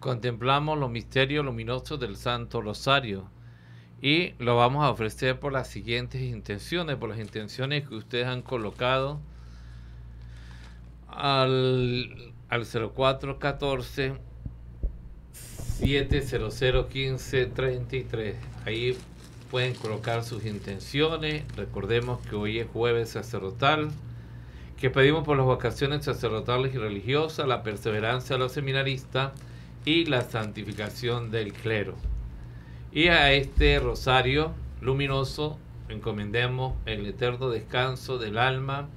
contemplamos los misterios luminosos del Santo Rosario y lo vamos a ofrecer por las siguientes intenciones, por las intenciones que ustedes han colocado al, al 0414 700 15 33. Ahí pueden colocar sus intenciones. Recordemos que hoy es jueves sacerdotal que pedimos por las vocaciones sacerdotales y religiosas, la perseverancia de los seminaristas y la santificación del clero. Y a este rosario luminoso encomendemos el eterno descanso del alma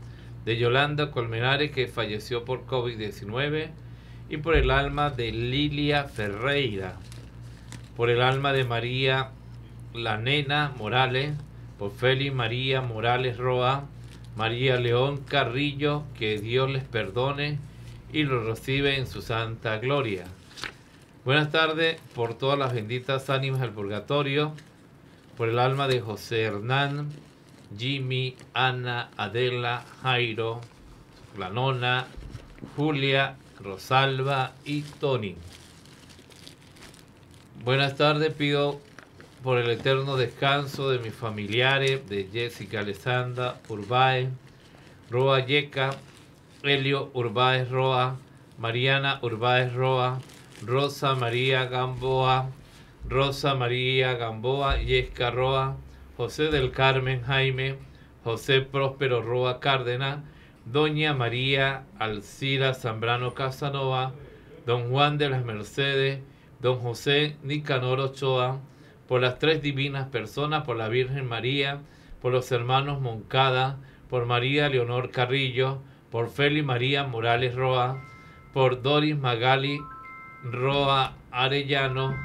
de Yolanda Colmenares que falleció por COVID-19 y por el alma de Lilia Ferreira, por el alma de María la Nena Morales, por Félix María Morales Roa, María León Carrillo, que Dios les perdone y los recibe en su santa gloria. Buenas tardes por todas las benditas ánimas del purgatorio, por el alma de José Hernán, Jimmy, Ana, Adela, Jairo, la nona, Julia, Rosalba y Tony. Buenas tardes, pido por el eterno descanso de mis familiares, de Jessica Alessandra Urbaez, Roa Yeca, Helio Urbaez Roa, Mariana Urbaez Roa, Rosa María Gamboa, Rosa María Gamboa, Yesca Roa, José del Carmen Jaime, José Próspero Roa Cárdenas, Doña María Alcira Zambrano Casanova, Don Juan de las Mercedes, Don José Nicanor Ochoa, por las tres divinas personas, por la Virgen María, por los hermanos Moncada, por María Leonor Carrillo, por Feli María Morales Roa, por Doris Magali Roa Arellano,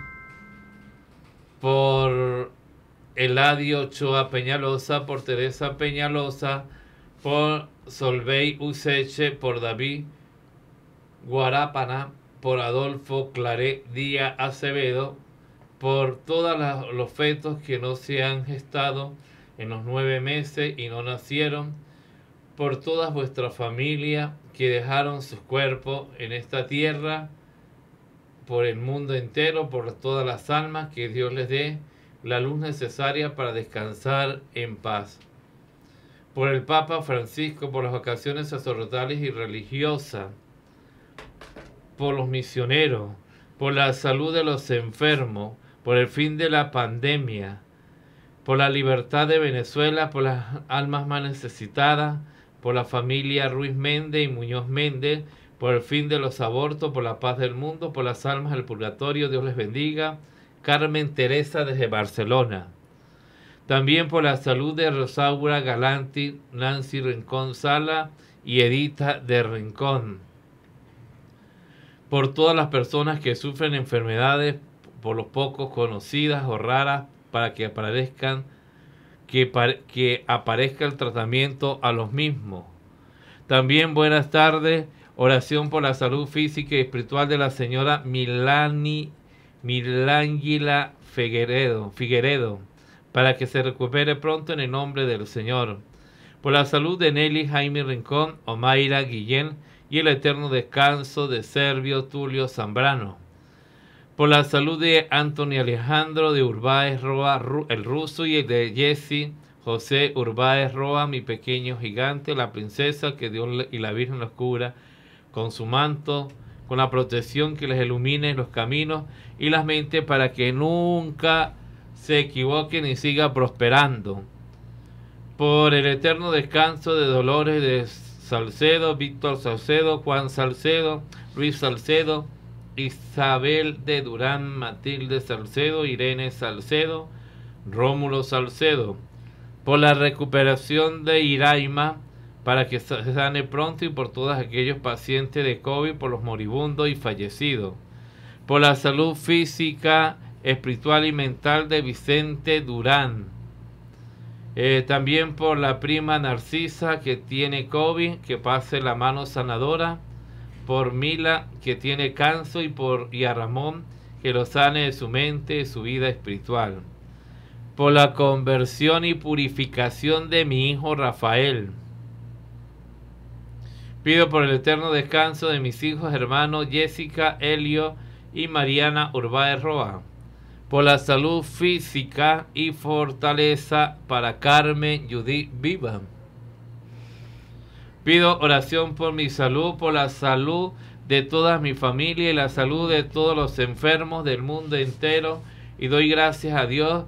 por Eladio Ochoa Peñalosa, por Teresa Peñalosa, por Solvey Useche, por David Guarápana, por Adolfo Claré Díaz Acevedo, por todos los fetos que no se han gestado en los nueve meses y no nacieron, por todas vuestras familias que dejaron sus cuerpos en esta tierra, por el mundo entero, por todas las almas, que Dios les dé la luz necesaria para descansar en paz. Por el Papa Francisco, por las vacaciones sacerdotales y religiosas, por los misioneros, por la salud de los enfermos, por el fin de la pandemia, por la libertad de Venezuela, por las almas más necesitadas, por la familia Ruiz Méndez y Muñoz Méndez, por el fin de los abortos, por la paz del mundo, por las almas del purgatorio, Dios les bendiga. Carmen Teresa desde Barcelona. También por la salud de Rosaura Galanti, Nancy Rincón Sala y Edita de Rincón. Por todas las personas que sufren enfermedades por los pocos conocidas o raras para que aparezcan que, que aparezca el tratamiento a los mismos. También buenas tardes, oración por la salud física y espiritual de la señora Milani Milánguila Figueredo, Figueredo, para que se recupere pronto en el nombre del Señor. Por la salud de Nelly Jaime Rincón, Omaira Guillén y el eterno descanso de Servio Tulio Zambrano por la salud de Anthony Alejandro de Urbáez Roa, el ruso, y el de Jesse José Urbáez Roa, mi pequeño gigante, la princesa, que Dios y la Virgen los cubra con su manto, con la protección que les ilumine los caminos y las mentes para que nunca se equivoquen y siga prosperando. Por el eterno descanso de Dolores de Salcedo, Víctor Salcedo, Juan Salcedo, Luis Salcedo, Isabel de Durán, Matilde Salcedo, Irene Salcedo, Rómulo Salcedo, por la recuperación de Iraima, para que se sane pronto y por todos aquellos pacientes de COVID, por los moribundos y fallecidos, por la salud física, espiritual y mental de Vicente Durán, eh, también por la prima Narcisa que tiene COVID, que pase la mano sanadora, por Mila que tiene cáncer y por y a Ramón que lo sane de su mente, su vida espiritual. Por la conversión y purificación de mi hijo Rafael. Pido por el eterno descanso de mis hijos hermanos Jessica, Helio y Mariana Urbáez Roa. Por la salud física y fortaleza para Carmen Judith Viva. Pido oración por mi salud, por la salud de toda mi familia y la salud de todos los enfermos del mundo entero. Y doy gracias a Dios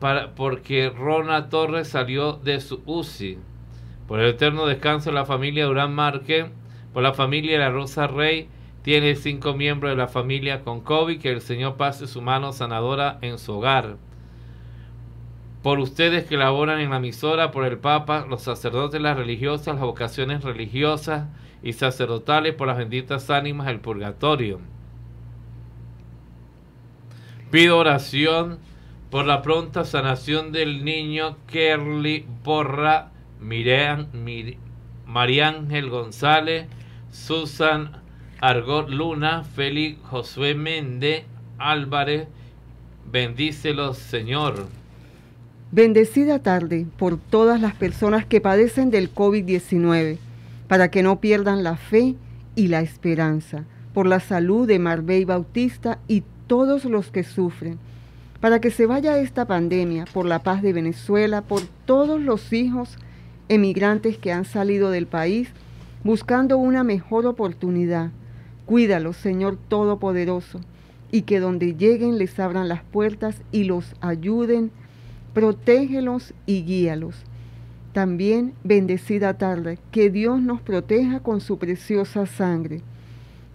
para, porque Rona Torres salió de su UCI. Por el eterno descanso de la familia Durán Márquez, por la familia La Rosa Rey, tiene cinco miembros de la familia con COVID, que el Señor pase su mano sanadora en su hogar. Por ustedes que laboran en la emisora, por el Papa, los sacerdotes, las religiosas, las vocaciones religiosas y sacerdotales, por las benditas ánimas del purgatorio. Pido oración por la pronta sanación del niño Kerly Borra, Miriam, María Ángel González, Susan Argot Luna, Félix Josué Méndez Álvarez. Bendícelos, Señor. Bendecida tarde por todas las personas que padecen del COVID-19, para que no pierdan la fe y la esperanza, por la salud de Marbey Bautista y todos los que sufren para que se vaya esta pandemia, por la paz de Venezuela, por todos los hijos emigrantes que han salido del país buscando una mejor oportunidad. Cuídalos, Señor Todopoderoso, y que donde lleguen les abran las puertas y los ayuden, protégelos y guíalos. También bendecida tarde, que Dios nos proteja con su preciosa sangre.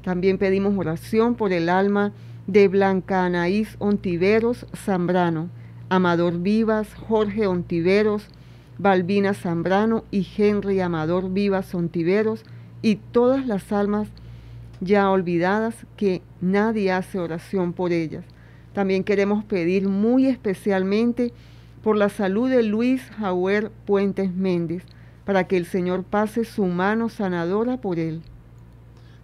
También pedimos oración por el alma de Blanca Anaís Ontiveros Zambrano, Amador Vivas, Jorge Ontiveros, Balbina Zambrano y Henry Amador Vivas Ontiveros y todas las almas ya olvidadas que nadie hace oración por ellas. También queremos pedir muy especialmente por la salud de Luis Jauer Puentes Méndez, para que el Señor pase su mano sanadora por él.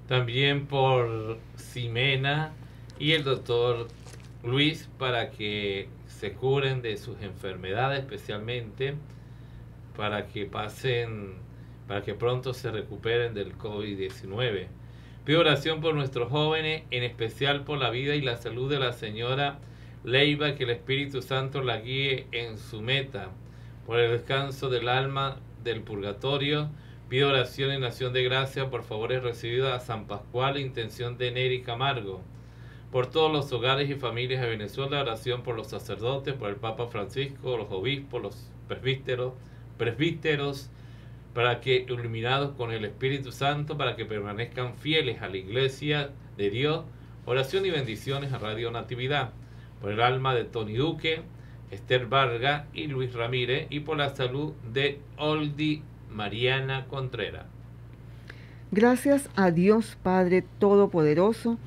También por Ximena y el doctor Luis para que se curen de sus enfermedades, especialmente para que pasen, para que pronto se recuperen del COVID-19. Pido oración por nuestros jóvenes, en especial por la vida y la salud de la señora Leiva, que el Espíritu Santo la guíe en su meta, por el descanso del alma del purgatorio. Pido oración en Nación de Gracia por favores recibidos a San Pascual, intención de Neri Camargo por todos los hogares y familias de Venezuela, oración por los sacerdotes, por el Papa Francisco, los obispos, los presbíteros, presbíteros, para que, iluminados con el Espíritu Santo, para que permanezcan fieles a la Iglesia de Dios, oración y bendiciones a Radio Natividad, por el alma de Tony Duque, Esther Varga y Luis Ramírez, y por la salud de Oldi Mariana Contreras. Gracias a Dios Padre Todopoderoso,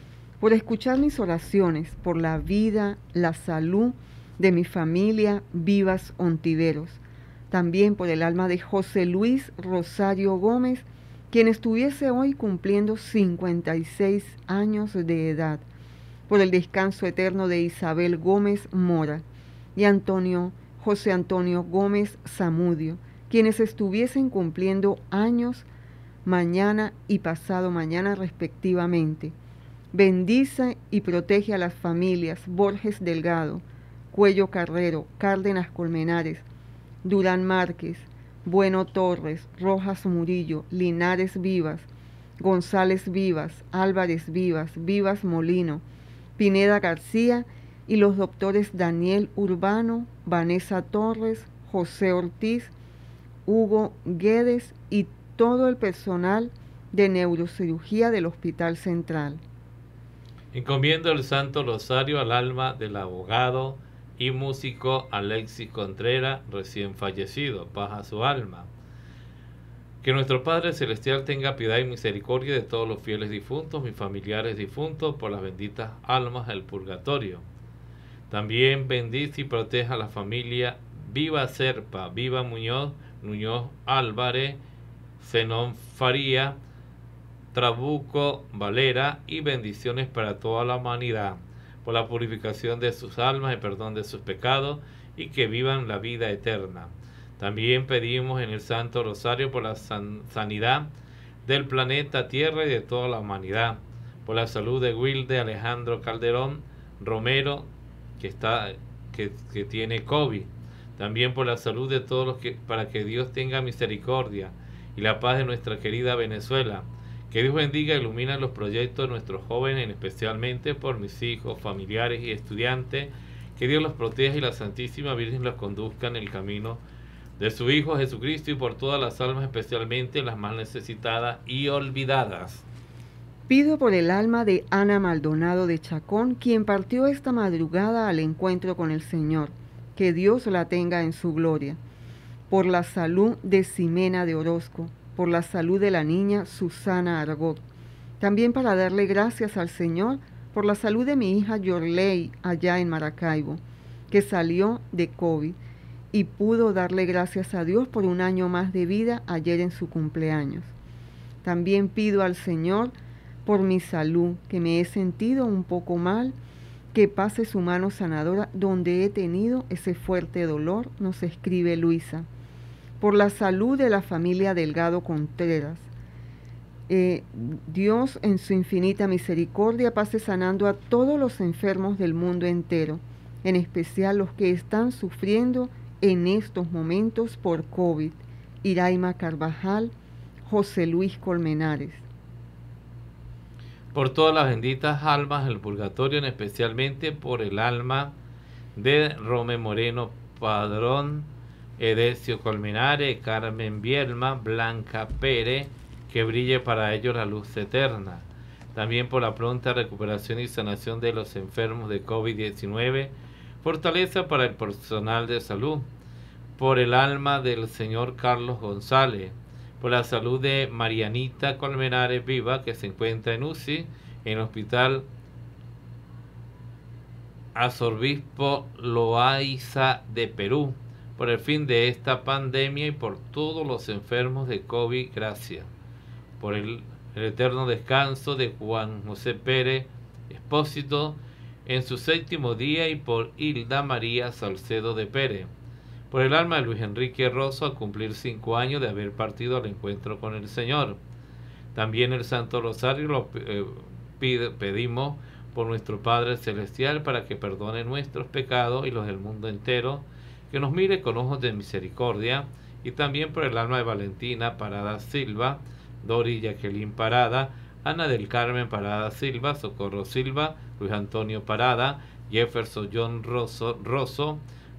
por escuchar mis oraciones por la vida, la salud de mi familia Vivas Ontiveros, también por el alma de José Luis Rosario Gómez, quien estuviese hoy cumpliendo 56 años de edad, por el descanso eterno de Isabel Gómez Mora y Antonio José Antonio Gómez Zamudio, quienes estuviesen cumpliendo años mañana y pasado mañana respectivamente. Bendice y protege a las familias Borges Delgado, Cuello Carrero, Cárdenas Colmenares, Durán Márquez, Bueno Torres, Rojas Murillo, Linares Vivas, González Vivas, Álvarez Vivas, Vivas Molino, Pineda García y los doctores Daniel Urbano, Vanessa Torres, José Ortiz, Hugo Guedes y todo el personal de neurocirugía del Hospital Central. Encomiendo el Santo Rosario al alma del abogado y músico Alexis Contreras, recién fallecido. Paz a su alma. Que nuestro Padre Celestial tenga piedad y misericordia de todos los fieles difuntos, mis familiares difuntos, por las benditas almas del purgatorio. También bendice y proteja a la familia Viva Serpa, Viva Muñoz, Muñoz Álvarez, Zenón Faría, Trabuco, Valera y bendiciones para toda la humanidad, por la purificación de sus almas y perdón de sus pecados, y que vivan la vida eterna. También pedimos en el Santo Rosario por la sanidad del planeta Tierra y de toda la humanidad, por la salud de Wilde Alejandro Calderón Romero, que, está, que, que tiene COVID. También por la salud de todos los que, para que Dios tenga misericordia y la paz de nuestra querida Venezuela. Que Dios bendiga e ilumina los proyectos de nuestros jóvenes, especialmente por mis hijos, familiares y estudiantes. Que Dios los proteja y la Santísima Virgen los conduzca en el camino de su Hijo Jesucristo y por todas las almas, especialmente las más necesitadas y olvidadas. Pido por el alma de Ana Maldonado de Chacón, quien partió esta madrugada al encuentro con el Señor. Que Dios la tenga en su gloria. Por la salud de Ximena de Orozco, por la salud de la niña Susana Argot. También para darle gracias al Señor por la salud de mi hija Yorley allá en Maracaibo, que salió de COVID y pudo darle gracias a Dios por un año más de vida ayer en su cumpleaños. También pido al Señor por mi salud, que me he sentido un poco mal, que pase su mano sanadora donde he tenido ese fuerte dolor, nos escribe Luisa. Por la salud de la familia Delgado Contreras. Eh, Dios en su infinita misericordia pase sanando a todos los enfermos del mundo entero, en especial los que están sufriendo en estos momentos por COVID. Iraima Carvajal, José Luis Colmenares. Por todas las benditas almas del purgatorio, especialmente por el alma de Rome Moreno Padrón, Edesio Colmenares, Carmen Bielma, Blanca Pérez, que brille para ellos la luz eterna. También por la pronta recuperación y sanación de los enfermos de COVID-19, fortaleza para el personal de salud, por el alma del señor Carlos González, por la salud de Marianita Colmenares Viva, que se encuentra en UCI, en el Hospital Azorbispo Loaiza de Perú, por el fin de esta pandemia y por todos los enfermos de COVID, gracias. Por el, eterno descanso de Juan José Pérez Espósito en su séptimo día y por Hilda María Salcedo de Pérez por el alma de Luis Enrique Rosso a cumplir cinco años de haber partido al encuentro con el Señor. También el Santo Rosario lo eh, pedimos por nuestro Padre Celestial para que perdone nuestros pecados y los del mundo entero, que nos mire con ojos de misericordia, y también por el alma de Valentina Parada Silva, Dori Jacqueline Parada, Ana del Carmen Parada Silva, Socorro Silva, Luis Antonio Parada, Jefferson John Rosso,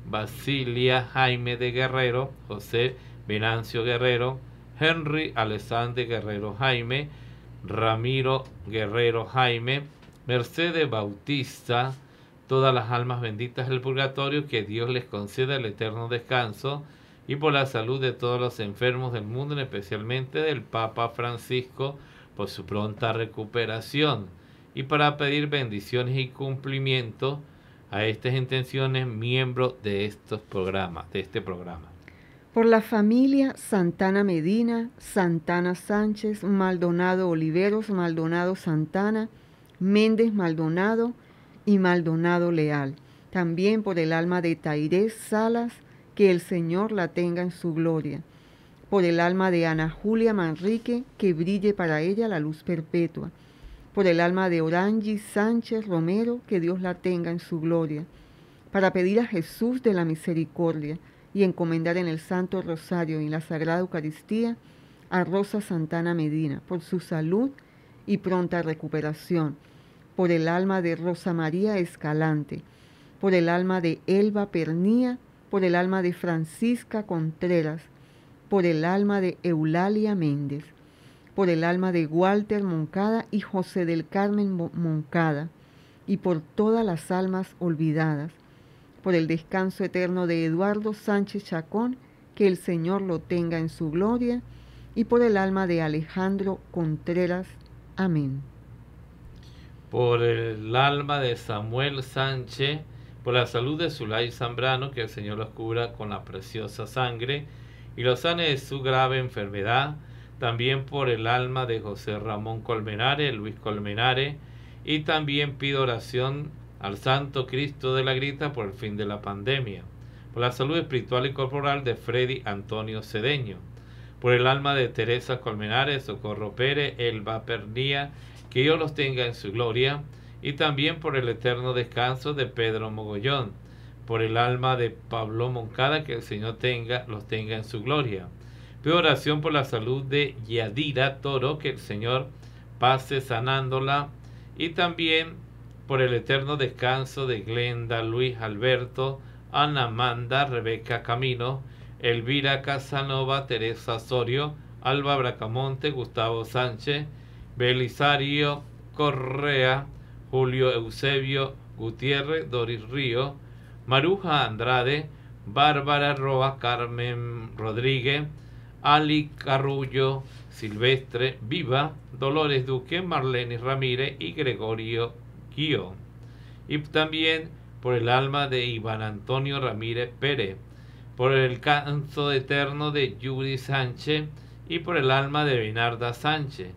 Basilia Jaime de Guerrero, José Venancio Guerrero, Henry Alexander Guerrero Jaime, Ramiro Guerrero Jaime, Mercedes Bautista, todas las almas benditas del purgatorio, que Dios les conceda el eterno descanso y por la salud de todos los enfermos del mundo, especialmente del Papa Francisco, por su pronta recuperación y para pedir bendiciones y cumplimiento a estas intenciones miembros de estos programas, de este programa. Por la familia Santana Medina, Santana Sánchez, Maldonado Oliveros, Maldonado Santana, Méndez Maldonado y Maldonado Leal. También por el alma de Tairés Salas, que el Señor la tenga en su gloria. Por el alma de Ana Julia Manrique, que brille para ella la luz perpetua por el alma de Orangi Sánchez Romero, que Dios la tenga en su gloria, para pedir a Jesús de la misericordia y encomendar en el Santo Rosario y en la Sagrada Eucaristía a Rosa Santana Medina por su salud y pronta recuperación, por el alma de Rosa María Escalante, por el alma de Elba Pernía, por el alma de Francisca Contreras, por el alma de Eulalia Méndez por el alma de Walter Moncada y José del Carmen Moncada, y por todas las almas olvidadas, por el descanso eterno de Eduardo Sánchez Chacón, que el Señor lo tenga en su gloria, y por el alma de Alejandro Contreras. Amén. Por el alma de Samuel Sánchez, por la salud de Zulay Zambrano, que el Señor los cubra con la preciosa sangre y los sane de su grave enfermedad, también por el alma de José Ramón Colmenares, Luis Colmenares, y también pido oración al Santo Cristo de la Grita por el fin de la pandemia, por la salud espiritual y corporal de Freddy Antonio Cedeño, por el alma de Teresa Colmenares, Socorro Pérez, Elba Pernía, que Dios los tenga en su gloria, y también por el eterno descanso de Pedro Mogollón, por el alma de Pablo Moncada, que el Señor tenga, los tenga en su gloria. Pido oración por la salud de Yadira Toro, que el Señor pase sanándola, y también por el eterno descanso de Glenda, Luis Alberto, Ana Manda, Rebeca Camino, Elvira Casanova, Teresa Sorio, Alba Bracamonte, Gustavo Sánchez, Belisario Correa, Julio Eusebio Gutiérrez, Doris Río, Maruja Andrade, Bárbara Roa, Carmen Rodríguez, Ali Carrullo, Silvestre Viva, Dolores Duque, Marlene Ramírez y Gregorio Guío. Y también por el alma de Iván Antonio Ramírez Pérez, por el canto eterno de Yuri Sánchez y por el alma de Benarda Sánchez,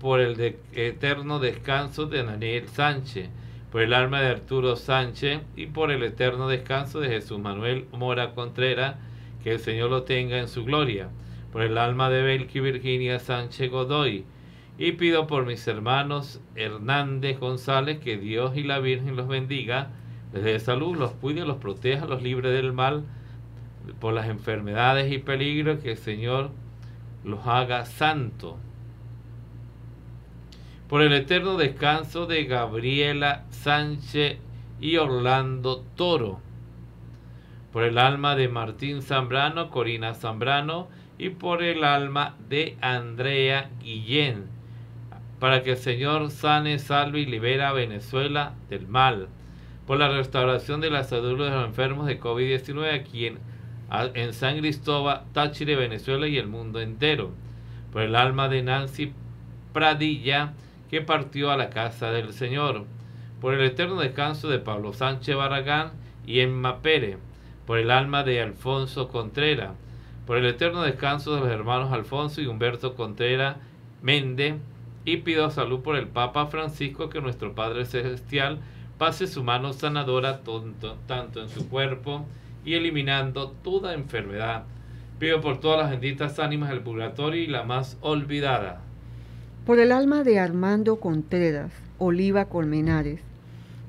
por el eterno descanso de Daniel Sánchez, por el alma de Arturo Sánchez y por el eterno descanso de Jesús Manuel Mora Contreras, que el Señor lo tenga en su gloria, por el alma de Belki Virginia Sánchez Godoy, y pido por mis hermanos Hernández González que Dios y la Virgen los bendiga, les dé salud, los cuide, los proteja, los libre del mal, por las enfermedades y peligros, que el Señor los haga santo. Por el eterno descanso de Gabriela Sánchez y Orlando Toro. Por el alma de Martín Zambrano, Corina Zambrano y por el alma de Andrea Guillén. Para que el Señor sane, salve y libera a Venezuela del mal. Por la restauración de la salud de los enfermos de COVID-19 a quien en San Cristóbal, Táchira, Venezuela y el mundo entero, por el alma de Nancy Pradilla, que partió a la casa del Señor, por el eterno descanso de Pablo Sánchez Barragán y Emma Pérez, por el alma de Alfonso Contreras, por el eterno descanso de los hermanos Alfonso y Humberto Contreras Méndez, y pido salud por el Papa Francisco, que nuestro Padre Celestial pase su mano sanadora tanto en su cuerpo, y eliminando toda enfermedad. Pido por todas las benditas ánimas del purgatorio y la más olvidada. Por el alma de Armando Contreras, Oliva Colmenares.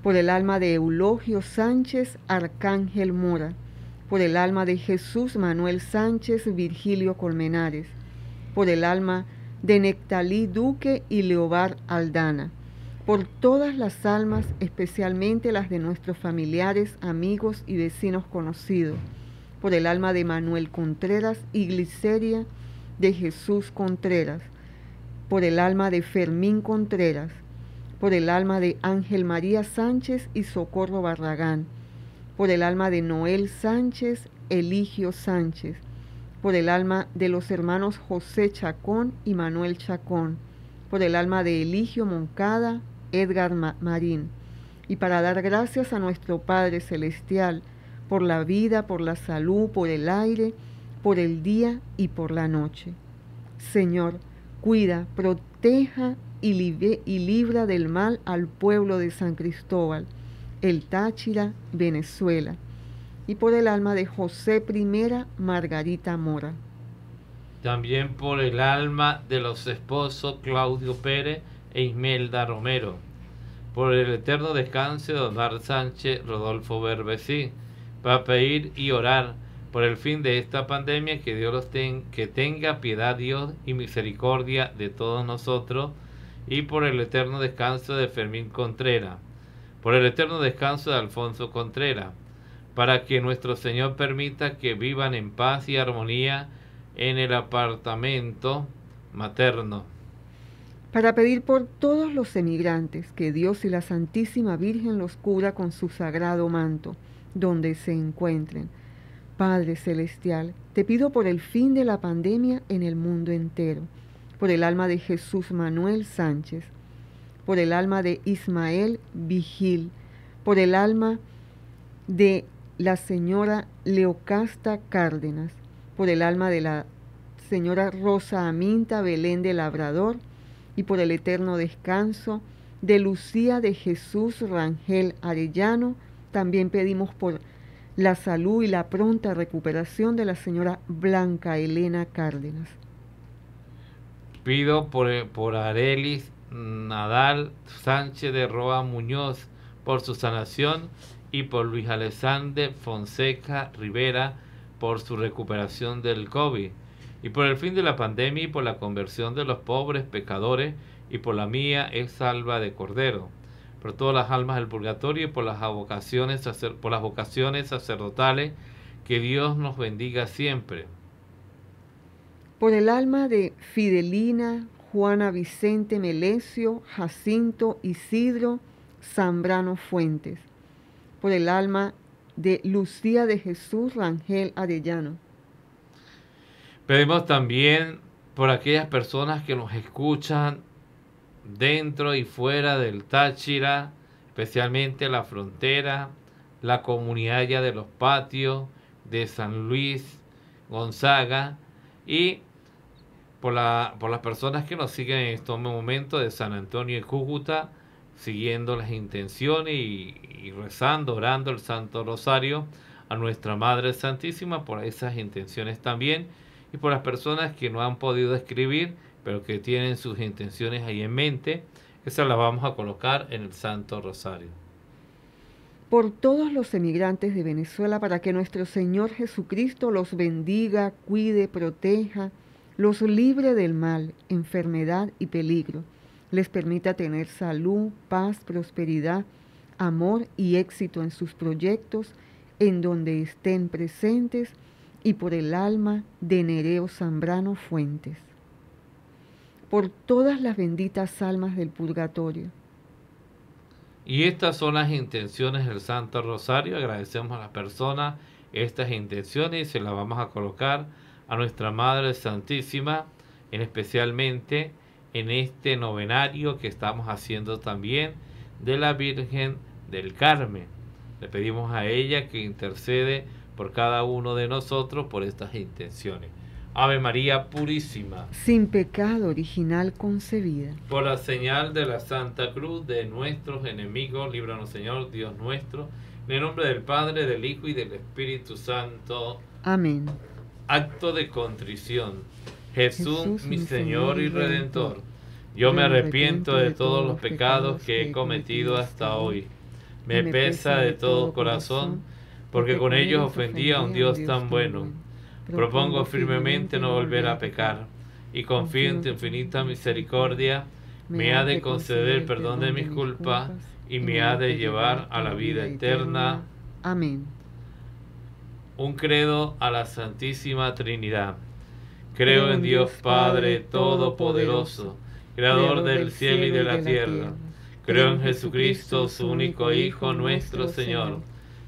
Por el alma de Eulogio Sánchez, Arcángel Mora. Por el alma de Jesús Manuel Sánchez, Virgilio Colmenares. Por el alma de Nectalí Duque y Leobar Aldana por todas las almas, especialmente las de nuestros familiares, amigos y vecinos conocidos, por el alma de Manuel Contreras y Gliceria de Jesús Contreras, por el alma de Fermín Contreras, por el alma de Ángel María Sánchez y Socorro Barragán, por el alma de Noel Sánchez, Eligio Sánchez, por el alma de los hermanos José Chacón y Manuel Chacón, por el alma de Eligio Moncada, Edgar Marín, y para dar gracias a nuestro Padre Celestial por la vida, por la salud, por el aire, por el día y por la noche. Señor, cuida, proteja y, y libra del mal al pueblo de San Cristóbal, el Táchira, Venezuela, y por el alma de José I Margarita Mora. También por el alma de los esposos Claudio Pérez e Ismelda Romero. Por el eterno descanso de Don Sánchez, Rodolfo Berbesí, para pedir y orar por el fin de esta pandemia, que Dios los que tenga piedad Dios y misericordia de todos nosotros, y por el eterno descanso de Fermín Contreras, por el eterno descanso de Alfonso Contreras, para que nuestro Señor permita que vivan en paz y armonía en el apartamento materno para pedir por todos los emigrantes que Dios y la Santísima Virgen los cubra con su sagrado manto, donde se encuentren. Padre Celestial, te pido por el fin de la pandemia en el mundo entero, por el alma de Jesús Manuel Sánchez, por el alma de Ismael Vigil, por el alma de la señora Leocasta Cárdenas, por el alma de la señora Rosa Aminta Belén de Labrador, y por el eterno descanso de Lucía de Jesús Rangel Arellano. También pedimos por la salud y la pronta recuperación de la señora Blanca Elena Cárdenas. Pido por, por Arelis Nadal Sánchez de Roa Muñoz por su sanación y por Luis Alexander Fonseca Rivera por su recuperación del COVID y por el fin de la pandemia y por la conversión de los pobres pecadores y por la mía es salva de cordero por todas las almas del purgatorio y por las vocaciones, por las vocaciones sacerdotales que Dios nos bendiga siempre por el alma de Fidelina Juana Vicente Melesio, Jacinto Isidro Zambrano Fuentes, por el alma de Lucía de Jesús Rangel Arellano. Pedimos también por aquellas personas que nos escuchan dentro y fuera del Táchira, especialmente la frontera, la comunidad ya de los patios, de San Luis, Gonzaga y por, la, por las personas que nos siguen en estos momentos de San Antonio y Cúcuta, siguiendo las intenciones y, rezando, orando el Santo Rosario a nuestra Madre Santísima por esas intenciones también y por las personas que no han podido escribir pero que tienen sus intenciones ahí en mente, esas las vamos a colocar en el Santo Rosario. Por todos los emigrantes de Venezuela para que nuestro Señor Jesucristo los bendiga, cuide, proteja, los libre del mal, enfermedad y peligro, les permita tener salud, paz, prosperidad, amor y éxito en sus proyectos, en donde estén presentes, y por el alma de Nereo Zambrano Fuentes. Por todas las benditas almas del purgatorio. Y estas son las intenciones del Santo Rosario. Agradecemos a las personas estas intenciones y se las vamos a colocar a nuestra Madre Santísima, en especialmente en este novenario que estamos haciendo también de la Virgen del Carmen. Le pedimos a ella que intercede por cada uno de nosotros por estas intenciones. Ave María Purísima. Sin pecado original concebida. Por la señal de la Santa Cruz de nuestros enemigos, líbranos Señor, Dios nuestro, en el nombre del Padre, del Hijo y del Espíritu Santo. Amén acto de contrición. Jesús, mi Señor y Redentor, yo me arrepiento de todos los pecados que he cometido hasta hoy. Me pesa de todo corazón, porque con ellos ofendí a un Dios tan bueno. Propongo firmemente no volver a pecar, y confío en tu infinita misericordia, me ha de conceder perdón de mis culpas, y me ha de llevar a la vida eterna. Amén un credo a la Santísima Trinidad. Creo en Dios Padre Todopoderoso, Creador del cielo y de la tierra. Creo en Jesucristo, su único Hijo, nuestro Señor,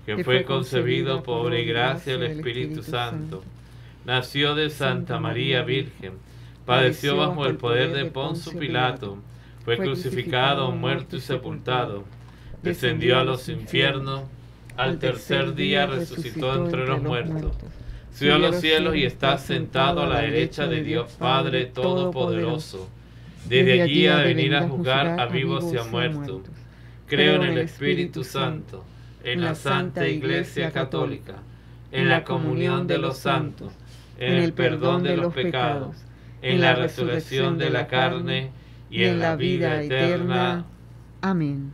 que fue concebido por gracia del Espíritu Santo. Nació de Santa María Virgen, padeció bajo el poder de Poncio Pilato, fue crucificado, muerto y sepultado, descendió a los infiernos. al tercer día resucitó entre los muertos. Subió a los cielos y está sentado a la derecha de Dios Padre Todopoderoso. Desde allí a venir a juzgar a vivos y a muertos. Creo en el Espíritu Santo, en la Santa Iglesia Católica, en la comunión de los santos, en el perdón de los pecados, en la resurrección de la carne y en la vida eterna. Amén.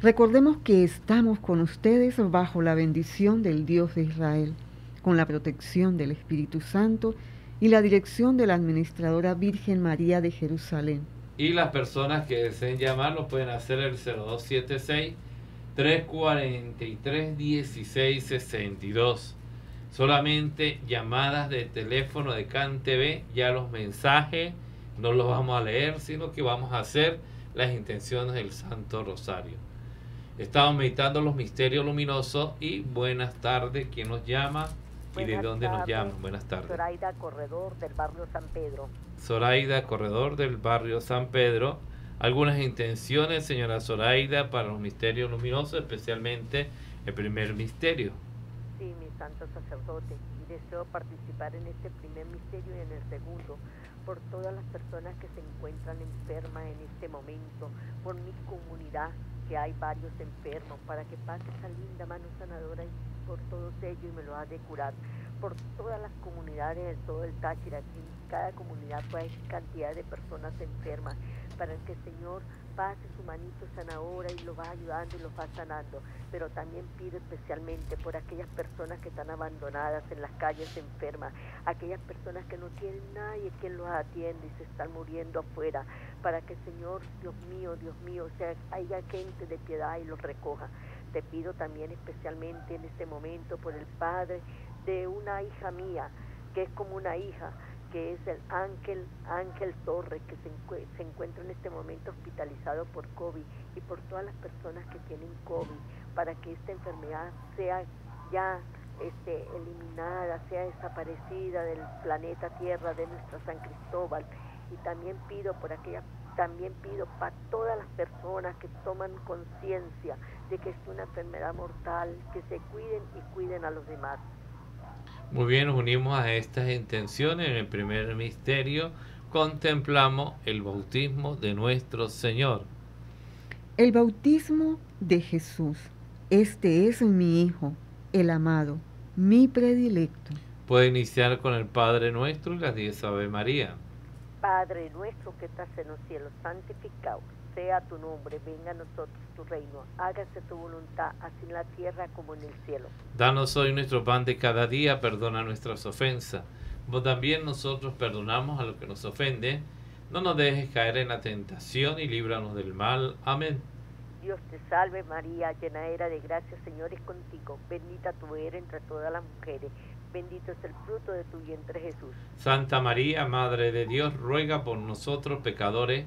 Recordemos que estamos con ustedes bajo la bendición del Dios de Israel, con la protección del Espíritu Santo y la dirección de la Administradora Virgen María de Jerusalén. Y las personas que deseen llamarnos pueden hacer el 0276 343 1662. Solamente llamadas de teléfono de CanTV, ya los mensajes no los vamos a leer, sino que vamos a hacer las intenciones del Santo Rosario. Estamos meditando los misterios luminosos y buenas tardes. ¿Quién nos llama y de dónde nos llama? Buenas tardes. Zoraida Corredor del barrio San Pedro. Zoraida Corredor del barrio San Pedro. ¿Algunas intenciones, señora Zoraida, para los misterios luminosos, especialmente el primer misterio? Sí, mi santo sacerdote, y deseo participar en este primer misterio y en el segundo por todas las personas que se encuentran enfermas en este momento, por mi comunidad, que hay varios enfermos, para que pase esa linda mano sanadora por todos ellos y me lo ha de curar. Por todas las comunidades de todo el Táchira, aquí en cada comunidad pues, hay cantidad de personas enfermas, para que el Señor pase su manito sanadora y lo va ayudando y lo va sanando. Pero también pido especialmente por aquellas personas que están abandonadas en las calles enfermas, aquellas personas que no tienen nadie quien los atiende y se están muriendo afuera, para que Señor, Dios mío, Dios mío, sea, haya gente de piedad y los recoja. Te pido también especialmente en este momento por el padre de una hija mía, que es como una hija, que es el Ángel, Ángel Torres, que se, se, encuentra en este momento hospitalizado por COVID y por todas las personas que tienen COVID, para que esta enfermedad sea ya este, eliminada, sea desaparecida del planeta Tierra, de nuestra San Cristóbal. Y también pido por aquella, también pido para todas las personas que toman conciencia de que es una enfermedad mortal, que se cuiden y cuiden a los demás. Muy bien, nos unimos a estas intenciones. En el primer misterio contemplamos el bautismo de nuestro Señor. El bautismo de Jesús. Este es mi Hijo, el amado, mi predilecto. Puede iniciar con el Padre nuestro y las diez Ave María. Padre nuestro que estás en los cielos, santificado sea tu nombre, venga a nosotros tu reino, hágase tu voluntad, así en la tierra como en el cielo. Danos hoy nuestro pan de cada día, perdona nuestras ofensas, como también nosotros perdonamos a los que nos ofenden. No nos dejes caer en la tentación y líbranos del mal. Amén. Dios te salve María, llena era de gracia, Señor es contigo, bendita tú eres entre todas las mujeres, bendito es el fruto de tu vientre Jesús. Santa María, Madre de Dios, ruega por nosotros pecadores,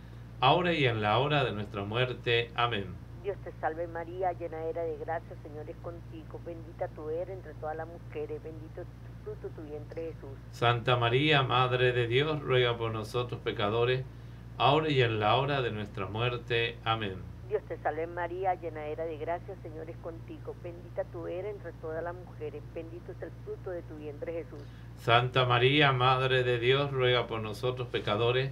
ahora y en la hora de nuestra muerte. Amén. Dios te salve María, llena era de gracia, Señor es contigo, bendita tú eres entre todas las mujeres, bendito es el fruto de tu vientre Jesús. Santa María, Madre de Dios, ruega por nosotros pecadores, ahora y en la hora de nuestra muerte. Amén. Dios te salve María, llena era de gracia, Señor es contigo, bendita tú eres entre todas las mujeres, bendito es el fruto de tu vientre Jesús. Santa María, Madre de Dios, ruega por nosotros pecadores,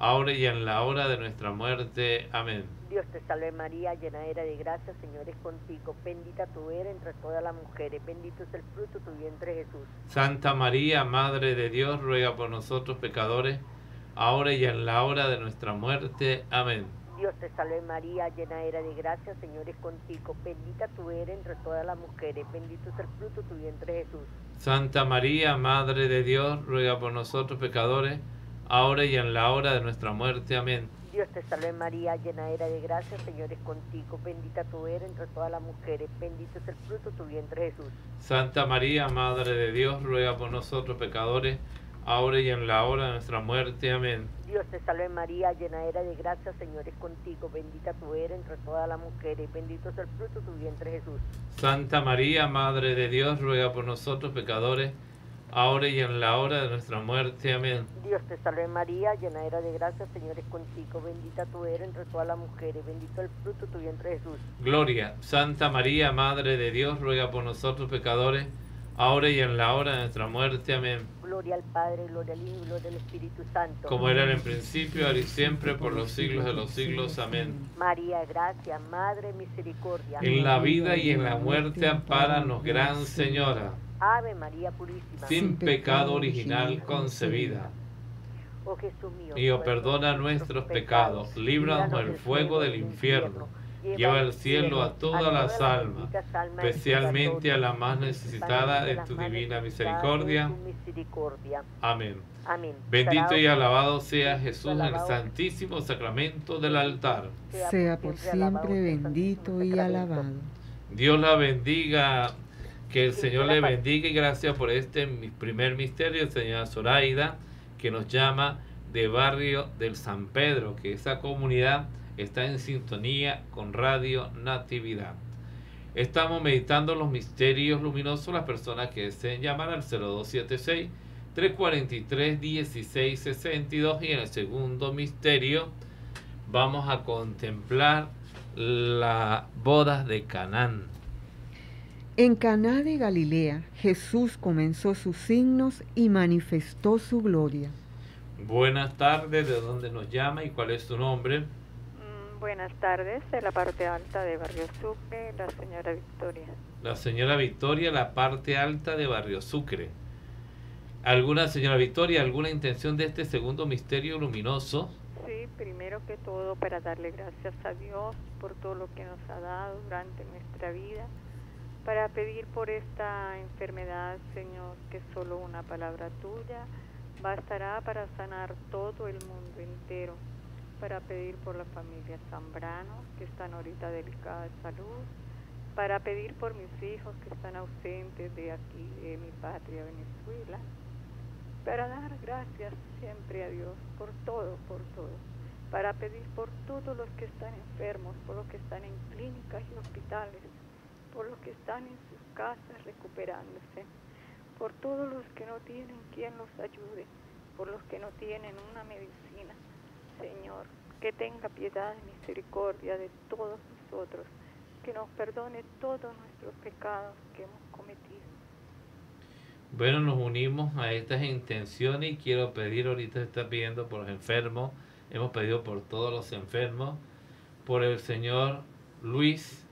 ahora y en la hora de nuestra muerte. Amén. Dios te salve María, llena era de gracia, Señor es contigo, bendita tú eres entre todas las mujeres, bendito es el fruto de tu vientre Jesús. Santa María, Madre de Dios, ruega por nosotros pecadores, ahora y en la hora de nuestra muerte. Amén. Dios te salve María, llena era de gracia, Señor es contigo, bendita tú eres entre todas las mujeres, bendito es el fruto de tu vientre Jesús. Santa María, Madre de Dios, ruega por nosotros pecadores, ahora y en la hora de nuestra muerte. Amén. Dios te salve María, llena era de gracia, Señor es contigo, bendita tú eres entre todas las mujeres, bendito es el fruto de tu vientre Jesús. Santa María, Madre de Dios, ruega por nosotros pecadores, ahora y en la hora de nuestra muerte. Amén. Dios te salve María, llena era de gracia, Señor es contigo, bendita tú eres entre todas las mujeres, bendito es el fruto de tu vientre Jesús. Santa María, Madre de Dios, ruega por nosotros pecadores, ahora y en la hora de nuestra muerte. Amén. Dios te salve María, llena era de gracia, Señor es contigo, bendita tú eres entre todas las mujeres, bendito el fruto de tu vientre Jesús. Gloria, Santa María, Madre de Dios, ruega por nosotros pecadores, ahora y en la hora de nuestra muerte. Amén. Gloria al Padre, gloria al Hijo, gloria al Espíritu Santo. Como era en el principio, ahora y siempre, por los siglos de los siglos. Amén. María, gracia, Madre, misericordia. En la vida y en la muerte, ampáranos, Gran Señora. Ave María Purísima. Sin pecado original concebida. Oh Jesús mío, Mío, perdona nuestros pecados, líbranos del fuego del infierno. Lleva al cielo a todas las almas, especialmente a la más necesitada de tu divina misericordia. Amén. Bendito y alabado sea Jesús en el santísimo sacramento del altar. Sea por siempre bendito y alabado. Dios la bendiga, que el Señor le bendiga y gracias por este primer misterio, señora Zoraida, que nos llama de barrio del San Pedro, que esa comunidad está en sintonía con Radio Natividad. Estamos meditando los misterios luminosos, las personas que deseen llamar al 0276 343 1662 y en el segundo misterio vamos a contemplar la boda de Canaán. En Caná de Galilea, Jesús comenzó sus signos y manifestó su gloria. Buenas tardes, ¿de dónde nos llama y cuál es su nombre? Mm, buenas tardes, de la parte alta de Barrio Sucre, la señora Victoria. La señora Victoria, la parte alta de Barrio Sucre. ¿Alguna, señora Victoria, alguna intención de este segundo misterio luminoso? Sí, primero que todo para darle gracias a Dios por todo lo que nos ha dado durante nuestra vida, para pedir por esta enfermedad, Señor, que solo una palabra tuya bastará para sanar todo el mundo entero, para pedir por la familia Zambrano, que están ahorita delicada de salud, para pedir por mis hijos que están ausentes de aquí, de mi patria, Venezuela, para dar gracias siempre a Dios por todo, por todo, para pedir por todos los que están enfermos, por los que están en clínicas y hospitales, por los que están en sus casas recuperándose, por todos los que no tienen quien los ayude, por los que no tienen una medicina. Señor, que tenga piedad y misericordia de todos nosotros, que nos perdone todos nuestros pecados que hemos cometido bueno, nos unimos a estas intenciones y quiero pedir, ahorita se está pidiendo por los enfermos, hemos pedido por todos los enfermos, por el señor Luis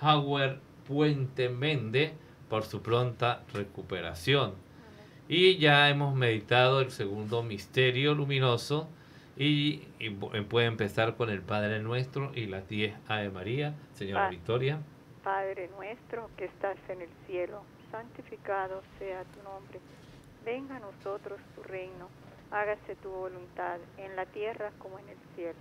Hauer Puente Méndez, por su pronta recuperación. Y ya hemos meditado el segundo misterio luminoso y, puede empezar con el Padre Nuestro y las 10 Ave María, señora Victoria. Padre nuestro que estás en el cielo santificado sea tu nombre. Venga a nosotros tu reino. Hágase tu voluntad en la tierra como en el cielo.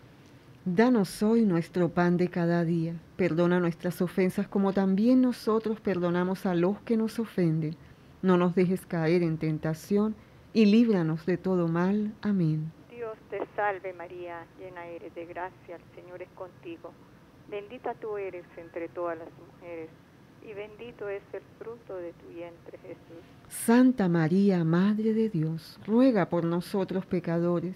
Danos hoy nuestro pan de cada día. Perdona nuestras ofensas como también nosotros perdonamos a los que nos ofenden. No nos dejes caer en tentación y líbranos de todo mal. Amén. Dios te salve María, llena eres de gracia, el Señor es contigo. Bendita tú eres entre todas las mujeres y bendito es el fruto de tu vientre, Jesús. Santa María, Madre de Dios, ruega por nosotros pecadores,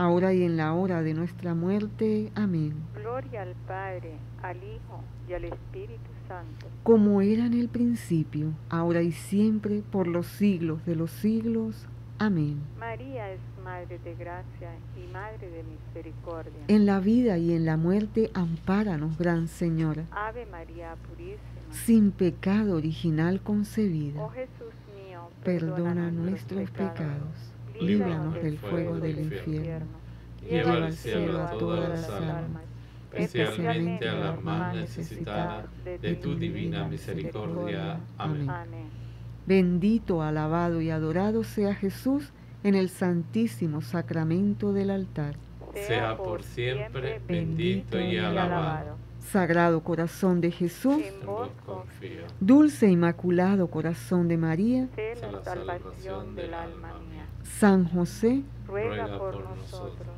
ahora y en la hora de nuestra muerte. Amén. Gloria al Padre, al Hijo y al Espíritu Santo. Como era en el principio, ahora y siempre, por los siglos de los siglos. Amén. María es Madre de Gracia y Madre de Misericordia. En la vida y en la muerte, ampáranos, Gran Señora. Ave María Purísima. Sin pecado original concebida. Oh Jesús mío, Perdona nuestros pecados. Líbranos del fuego del infierno. Lleva al cielo a todas las almas, especialmente a las más necesitadas de tu divina misericordia. Amén. Amén. Bendito, alabado y adorado sea Jesús en el santísimo sacramento del altar. Sea por siempre bendito y alabado. Sagrado corazón de Jesús, En vos confío. dulce inmaculado corazón de María, Sé la salvación del alma mía. San José, Ruega por nosotros.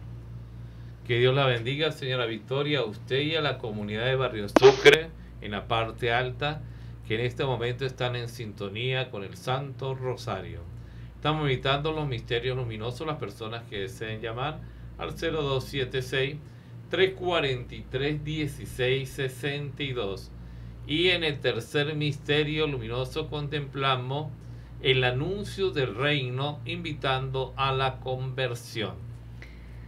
Que Dios la bendiga, señora Victoria, a usted y a la comunidad de Barrio Sucre en la parte alta, que en este momento están en sintonía con el Santo Rosario. Estamos invitando los misterios luminosos, las personas que deseen llamar al 0276 343 1662. Y en el tercer misterio luminoso contemplamos el anuncio del reino invitando a la conversión.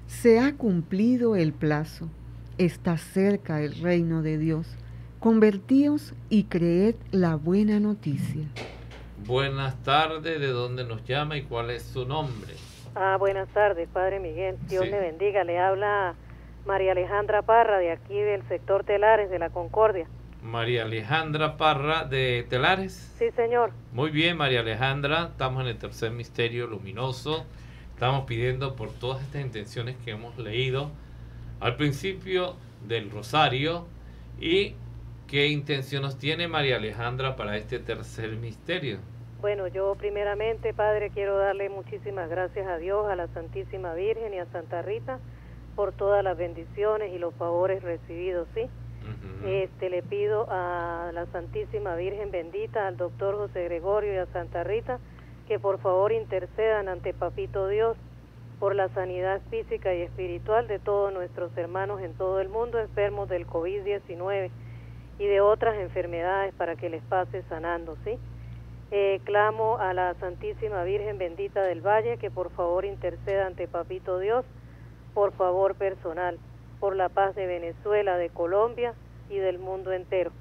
se ha cumplido el plazo, está cerca el reino de Dios. Convertíos y creed la buena noticia. Buenas tardes, ¿de dónde nos llama y cuál es su nombre? Ah, buenas tardes, Padre Miguel. Dios Sí. le bendiga. Le habla María Alejandra Parra de aquí del sector Telares de la Concordia. María Alejandra Parra de Telares. Sí, señor. Muy bien, María Alejandra, estamos en el tercer misterio luminoso. Estamos pidiendo por todas estas intenciones que hemos leído al principio del rosario y qué intenciones tiene María Alejandra para este tercer misterio. Bueno, yo primeramente, Padre, quiero darle muchísimas gracias a Dios, a la Santísima Virgen y a Santa Rita por todas las bendiciones y los favores recibidos, ¿sí? Este, le pido a la Santísima Virgen bendita, al doctor José Gregorio y a Santa Rita, que por favor intercedan ante Papito Dios por la sanidad física y espiritual de todos nuestros hermanos en todo el mundo enfermos del COVID-19 y de otras enfermedades para que les pase sanando, ¿sí? Eh, clamo a la Santísima Virgen bendita del Valle que por favor interceda ante Papito Dios, por favor personal, por la paz de Venezuela, de Colombia y del mundo entero.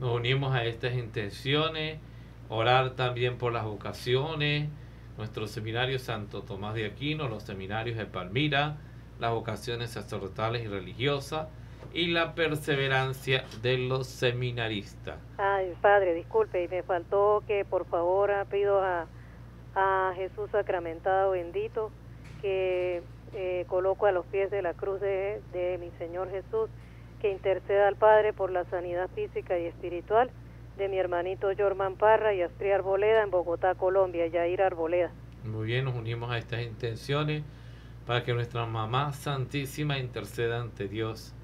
Nos unimos a estas intenciones, orar también por las vocaciones, nuestro seminario Santo Tomás de Aquino, los seminarios de Palmira, las vocaciones sacerdotales y religiosas y la perseverancia de los seminaristas. Ay, padre, disculpe, y me faltó que por favor pido a, a Jesús sacramentado bendito que eh, coloco a los pies de la cruz de, de mi Señor Jesús, que interceda al Padre por la sanidad física y espiritual de mi hermanito Jorman Parra y Astrid Arboleda en Bogotá, Colombia, Yair Arboleda. Muy bien, nos unimos a estas intenciones para que nuestra mamá santísima interceda ante Dios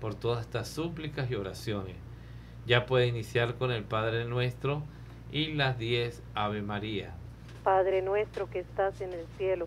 por todas estas súplicas y oraciones. Ya puede iniciar con el Padre Nuestro y las 10 Ave María. Padre nuestro que estás en el cielo,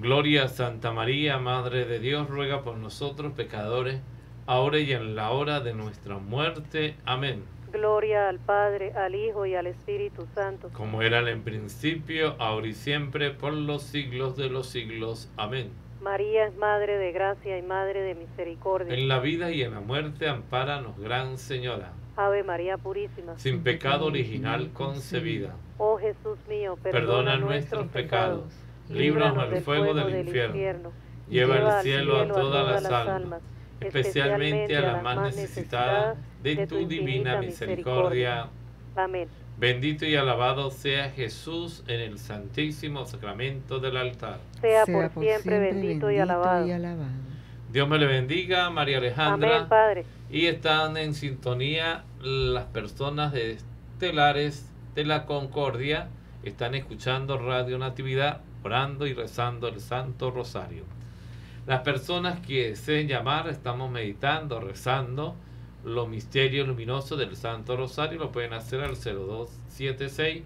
Gloria a Santa María, Madre de Dios, ruega por nosotros pecadores, ahora y en la hora de nuestra muerte. Amén. Gloria al Padre, al Hijo y al Espíritu Santo. Como era en principio, ahora y siempre, por los siglos de los siglos. Amén. María es Madre de gracia y Madre de misericordia. En la vida y en la muerte, ampáranos, Gran Señora. Ave María Purísima. Sin pecado original concebida. Oh Jesús mío, perdona, nuestros pecados, líbranos del fuego del infierno, lleva al cielo a todas las almas, especialmente a las más necesitadas de tu divina misericordia. Amén. Bendito y alabado sea Jesús en el santísimo sacramento del altar. Sea, por, siempre, bendito, y, alabado. Dios me le bendiga, María Alejandra. Amén, Padre. Y están en sintonía las personas de estelares de la Concordia. Están escuchando Radio Natividad, orando y rezando el Santo Rosario. Las personas que deseen llamar, estamos meditando, rezando los misterios luminosos del Santo Rosario, lo pueden hacer al 0276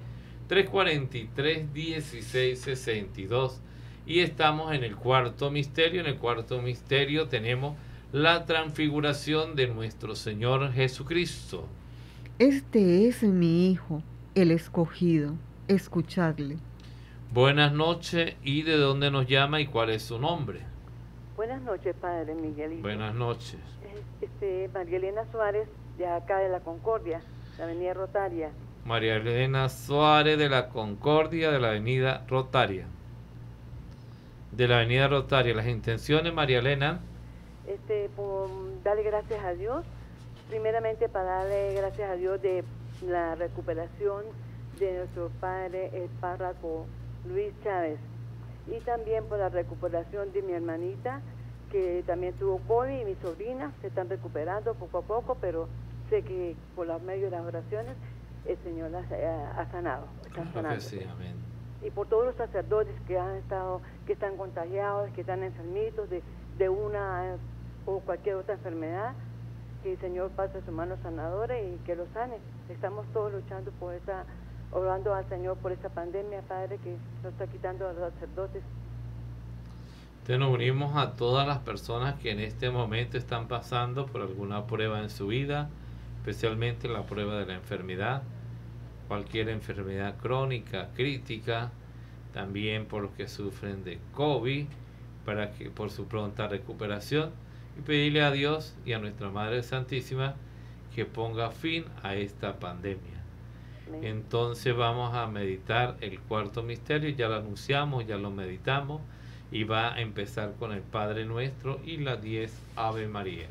343 1662. Y estamos en el cuarto misterio. En el cuarto misterio tenemos la transfiguración de nuestro Señor Jesucristo. Este es mi Hijo, el escogido. Escuchadle. Buenas noches. ¿Y de dónde nos llama y cuál es su nombre? Buenas noches, Padre Miguelito. Buenas noches. Este, María Elena Suárez, de acá de la Concordia, la Avenida Rotaria. María Elena Suárez de la Concordia de la Avenida Rotaria. De la Avenida Rotaria. Las intenciones, María Elena. Este, por darle gracias a Dios. Primeramente para darle gracias a Dios de la recuperación de nuestro padre, el párroco Luis Chávez. Y también por la recuperación de mi hermanita, que también tuvo COVID y mi sobrina se están recuperando poco a poco, pero sé que por los medios de las oraciones el Señor las ha, ha sanado. Claro sí, amén. y por todos los sacerdotes que han estado, que están contagiados, que están enfermitos de, de una eh, o cualquier otra enfermedad, que el Señor pase su mano sanadora y que los sane. Estamos todos luchando por esa, orando al Señor por esa pandemia, Padre, que nos está quitando a los sacerdotes. Entonces nos unimos a todas las personas que en este momento están pasando por alguna prueba en su vida, especialmente la prueba de la enfermedad, cualquier enfermedad crónica, crítica, también por los que sufren de COVID, para que por su pronta recuperación y pedirle a Dios y a nuestra Madre Santísima que ponga fin a esta pandemia. Entonces vamos a meditar el cuarto misterio, ya lo anunciamos, ya lo meditamos y va a empezar con el Padre Nuestro y la 10 Ave María.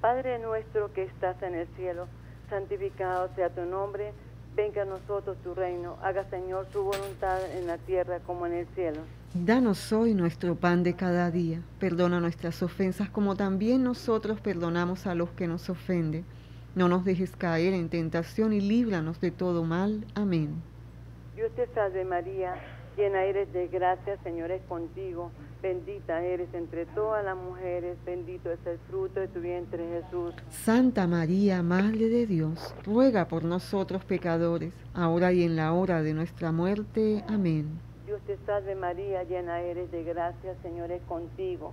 Padre nuestro que estás en el cielo, santificado sea tu nombre, venga a nosotros tu reino, haga Señor tu voluntad en la tierra como en el cielo. Danos hoy nuestro pan de cada día. Perdona nuestras ofensas como también nosotros perdonamos a los que nos ofenden. No nos dejes caer en tentación y líbranos de todo mal. Amén. Dios te salve María, llena eres de gracia, Señor es contigo, bendita eres entre todas las mujeres, bendito es el fruto de tu vientre Jesús. Santa María, Madre de Dios, ruega por nosotros pecadores, ahora y en la hora de nuestra muerte. Amén. Dios te salve María, llena eres de gracia, Señor es contigo,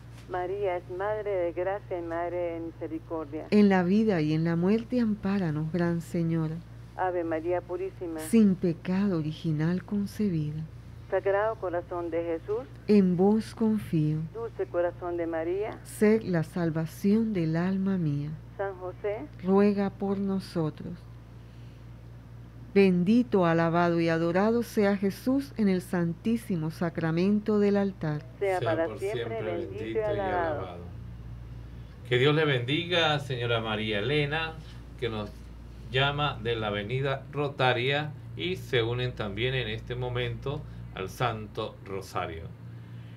María es Madre de gracia y Madre de misericordia. En la vida y en la muerte, ampáranos, Gran Señora, Ave María Purísima, sin pecado original concebida. Sagrado Corazón de Jesús, En vos confío, Dulce Corazón de María, ser la salvación del alma mía. San José, ruega por nosotros. Bendito, alabado y adorado sea Jesús en el santísimo sacramento del altar. sea, Sea para por siempre, bendito y alabado. Que Dios le bendiga, señora María Elena, que nos llama de la avenida Rotaria y se unen también en este momento al Santo Rosario.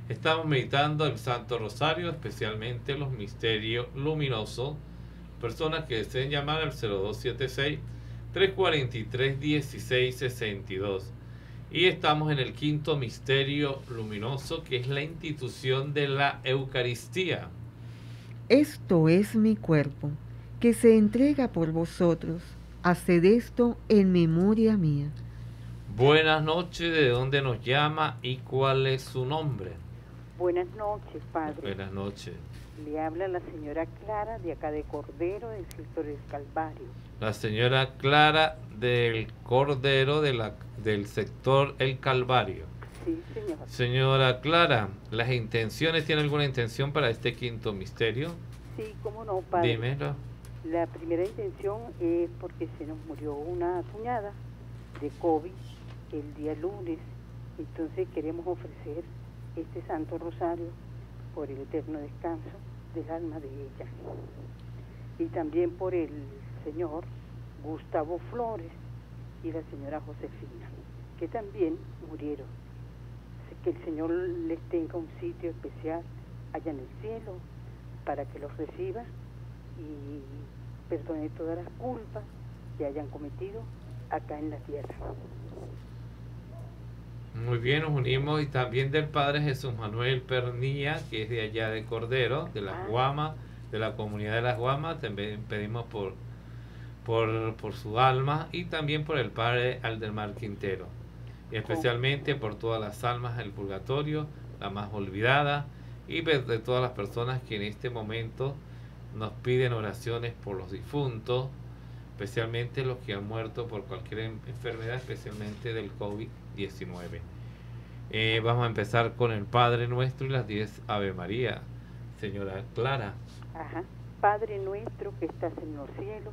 Estamos meditando el Santo Rosario, especialmente los misterios luminosos. Personas que deseen llamar al 0276 343 1662. Y estamos en el quinto misterio luminoso, que es la institución de la Eucaristía. Esto es mi cuerpo, que se entrega por vosotros. Haced esto en memoria mía. Buenas noches, ¿de dónde nos llama y cuál es su nombre? Buenas noches, padre. Buenas noches. Le habla la señora Clara de acá de Cordero, del sector del Calvario. La señora Clara del Cordero de la, del sector El Calvario. Sí, señor. Señora Clara, ¿las intenciones, tiene alguna intención para este quinto misterio? Sí, cómo no, padre. Dímelo. La primera intención es porque se nos murió una cuñada de COVID el día lunes. Entonces queremos ofrecer este Santo Rosario por el eterno descanso del alma de ella. Y también por el señor Gustavo Flores y la señora Josefina, que también murieron. Que el Señor les tenga un sitio especial allá en el cielo para que los reciba y perdone todas las culpas que hayan cometido acá en la tierra. Muy bien, nos unimos y también del Padre Jesús Manuel Pernilla, que es de allá de Cordero, de las Ah. Guamas, de la comunidad de las Guamas. También pedimos por, por, por su alma y también por el Padre Aldermar Quintero. Especialmente por todas las almas del purgatorio, la más olvidada, y de de todas las personas que en este momento nos piden oraciones por los difuntos, especialmente los que han muerto por cualquier en- enfermedad, especialmente del COVID-19. Eh, vamos a empezar con el Padre Nuestro y las 10 Ave María. Señora Clara. Padre nuestro que estás en los cielos,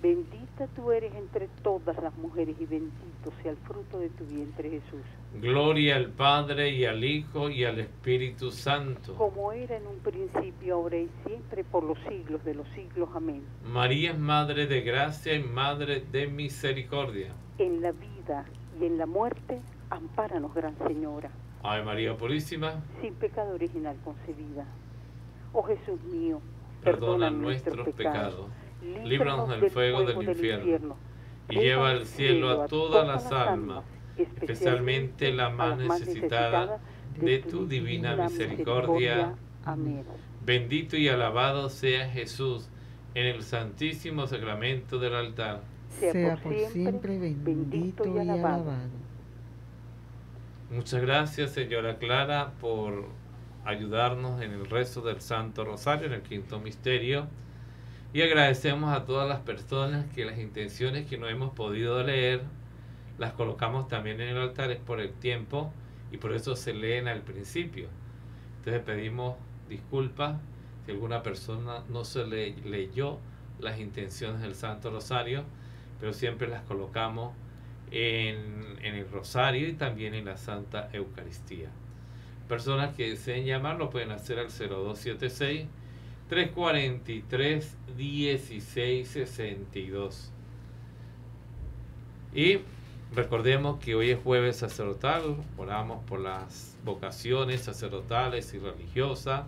Bendita tú eres entre todas las mujeres y bendito sea el fruto de tu vientre Jesús. Gloria al Padre y al Hijo y al Espíritu Santo. Como era en un principio, ahora y siempre, por los siglos de los siglos. Amén. María es Madre de Gracia y Madre de Misericordia. En la vida y en la muerte, ampáranos, Gran Señora. Ave María Purísima, sin pecado original concebida. Oh Jesús mío, perdona nuestros pecados líbranos del fuego del infierno, y lleva al cielo a todas las almas, especialmente la más necesitada de tu divina misericordia. Amén. Bendito y alabado sea Jesús en el santísimo sacramento del altar. Sea por siempre bendito y alabado. Muchas gracias, señora Clara, por ayudarnos en el rezo del Santo Rosario, en el quinto misterio. Y agradecemos a todas las personas que las intenciones que no hemos podido leer las colocamos también en el altar es por el tiempo y por eso se leen al principio. Entonces pedimos disculpas si alguna persona no se le leyó las intenciones del Santo Rosario, pero siempre las colocamos en, en, el Rosario y también en la Santa Eucaristía. Personas que deseen llamar lo pueden hacer al 0276 343 1662. Y recordemos que hoy es jueves sacerdotal, oramos por las vocaciones sacerdotales y religiosas,